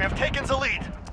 We have taken the lead.